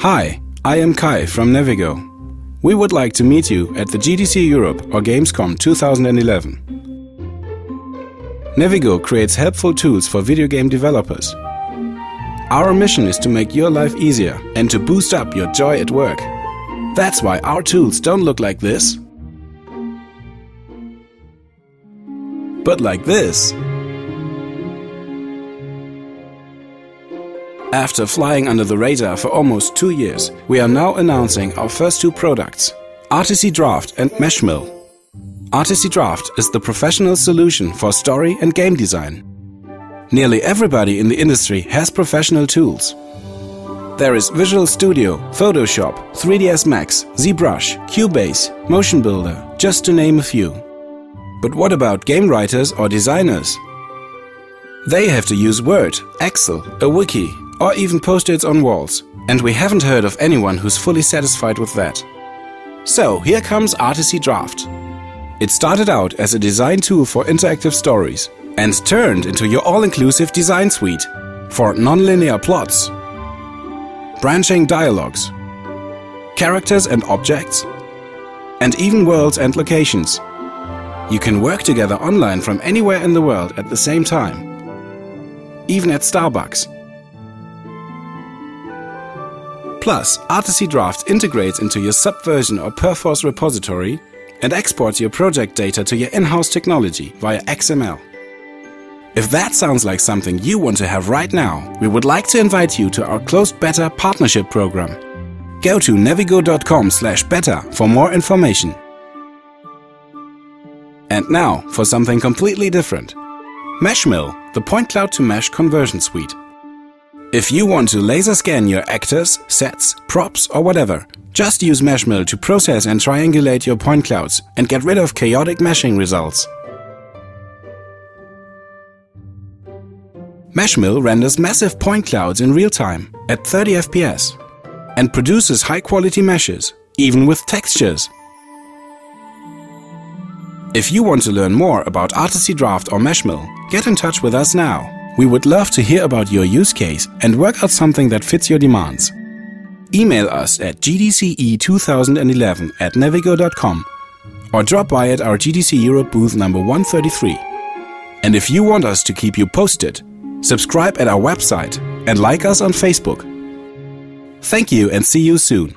Hi, I am Kai from Nevigo. We would like to meet you at the GDC Europe or Gamescom 2011. Nevigo creates helpful tools for video game developers. Our mission is to make your life easier and to boost up your joy at work. That's why our tools don't look like this, but like this. After flying under the radar for almost two years, we are now announcing our first two products, Articy Draft and Meshmill. Articy Draft is the professional solution for story and game design. Nearly everybody in the industry has professional tools. There is Visual Studio, Photoshop, 3ds Max, ZBrush, Cubase, Motion Builder, just to name a few. But what about game writers or designers? They have to use Word, Excel, a wiki, or even post-its on walls. And we haven't heard of anyone who's fully satisfied with that. So here comes Articy Draft. It started out as a design tool for interactive stories and turned into your all-inclusive design suite for nonlinear plots, branching dialogues, characters and objects, and even worlds and locations. You can work together online from anywhere in the world at the same time, even at Starbucks. Plus, Articy Draft integrates into your Subversion or Perforce repository and exports your project data to your in-house technology via XML. If that sounds like something you want to have right now, we would like to invite you to our closed beta partnership program. Go to nevigo.com slash beta for more information. And now for something completely different. Meshmill, the point cloud to mesh conversion suite. If you want to laser scan your actors, sets, props or whatever, just use Meshmill to process and triangulate your point clouds and get rid of chaotic meshing results. Meshmill renders massive point clouds in real time at 30 FPS and produces high quality meshes, even with textures. If you want to learn more about Articy Draft or Meshmill, get in touch with us now. We would love to hear about your use case and work out something that fits your demands. Email us at gdce2011 at nevigo.com or drop by at our GDC Europe booth number 133. And if you want us to keep you posted, subscribe at our website and like us on Facebook. Thank you and see you soon.